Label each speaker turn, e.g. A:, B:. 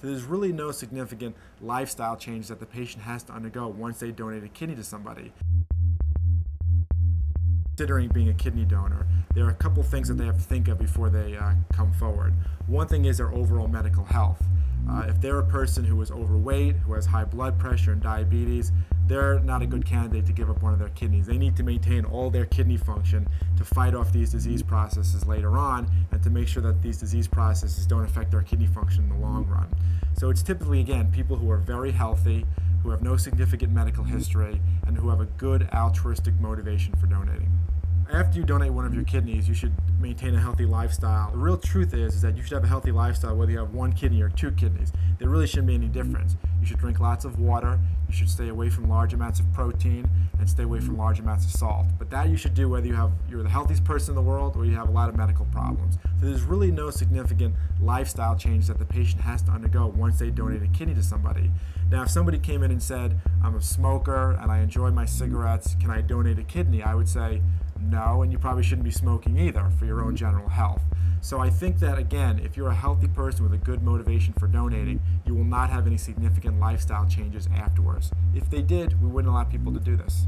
A: So there's really no significant lifestyle change that the patient has to undergo once they donate a kidney to somebody considering being a kidney donor, there are a couple things that they have to think of before they uh, come forward. One thing is their overall medical health. Uh, if they're a person who is overweight, who has high blood pressure and diabetes, they're not a good candidate to give up one of their kidneys. They need to maintain all their kidney function to fight off these disease processes later on and to make sure that these disease processes don't affect their kidney function in the long run. So it's typically, again, people who are very healthy, who have no significant medical history, and who have a good altruistic motivation for donating after you donate one of your kidneys, you should maintain a healthy lifestyle. The real truth is, is that you should have a healthy lifestyle whether you have one kidney or two kidneys. There really shouldn't be any difference. You should drink lots of water, you should stay away from large amounts of protein, and stay away from large amounts of salt. But that you should do whether you have you're the healthiest person in the world or you have a lot of medical problems. So there's really no significant lifestyle change that the patient has to undergo once they donate a kidney to somebody. Now, if somebody came in and said, I'm a smoker and I enjoy my cigarettes, can I donate a kidney? I would say, no, and you probably shouldn't be smoking either for your own general health. So I think that, again, if you're a healthy person with a good motivation for donating, you will not have any significant lifestyle changes afterwards. If they did, we wouldn't allow people to do this.